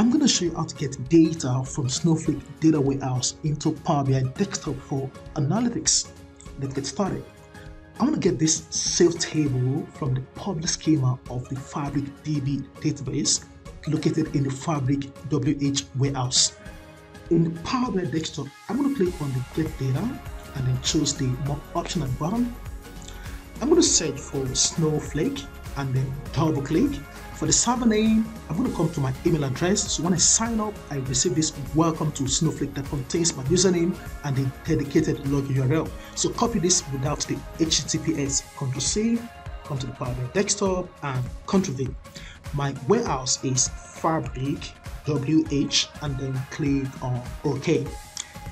I'm going to show you how to get data from Snowflake Data Warehouse into Power BI Desktop for analytics. Let's get started. I'm going to get this sales table from the public schema of the Fabric DB database located in the Fabric WH warehouse. In the Power BI Desktop, I'm going to click on the Get Data and then choose the more option at the bottom. I'm going to search for Snowflake and then double click for the server name, I'm going to come to my email address. So when I sign up, I receive this welcome to Snowflake that contains my username and the dedicated login URL. So copy this without the HTTPS. Ctrl C, come to the Power BI desktop and Ctrl V. My warehouse is Fabric WH and then click on OK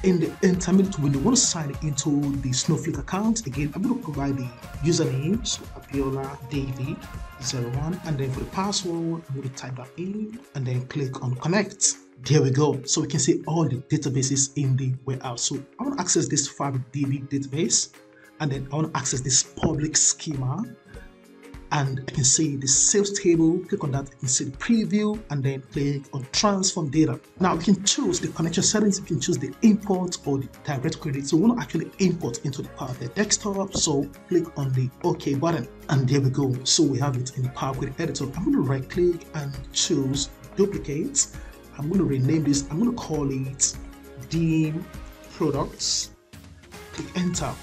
in the intermediate window, want to sign into the Snowflake account. Again, I'm going to provide the username, so Abiola David 01, and then for the password, I'm going to type that in and then click on connect. There we go. So we can see all the databases in the warehouse. So I want to access this Fabric DB database, and then I want to access this public schema and I can see the sales table. Click on that, you can see the preview and then click on transform data. Now you can choose the connection settings, you can choose the import or the direct query. So we want to actually import into the Power BI desktop. So click on the OK button and there we go. So we have it in the Power Query editor. I'm going to right click and choose duplicate. I'm going to rename this. I'm going to call it DIM products. Click enter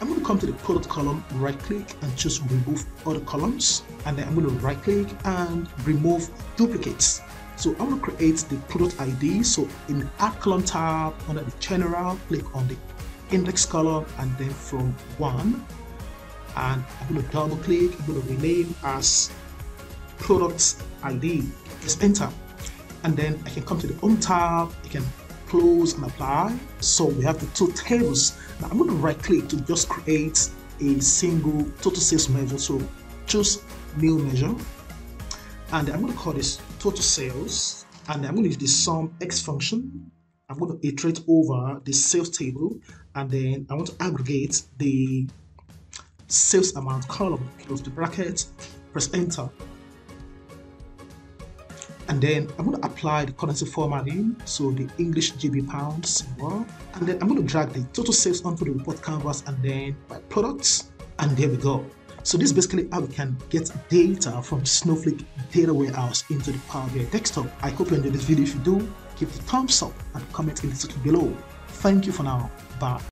I'm going to come to the product column, right click and choose remove other columns. And then I'm going to right click and remove duplicates. So I'm going to create the product ID. So in the add column tab under the general, click on the index column and then from one. And I'm going to double click, I'm going to rename as product ID. Press enter. And then I can come to the home tab, I can close and apply. So we have the two tables. Now I'm going to right click to just create a single total sales measure. So choose new measure and I'm going to call this total sales and I'm going to use the sum x function. I'm going to iterate over the sales table and then I want to aggregate the sales amount column. Close the bracket, press enter and then I'm going to apply the currency formatting, so the English GB pound symbol, and then I'm going to drag the total sales onto the report canvas and then by products, and there we go. So this is basically how we can get data from Snowflake Data Warehouse into the Power BI desktop. I hope you enjoyed this video. If you do, give it a thumbs up and comment in the section below. Thank you for now. Bye.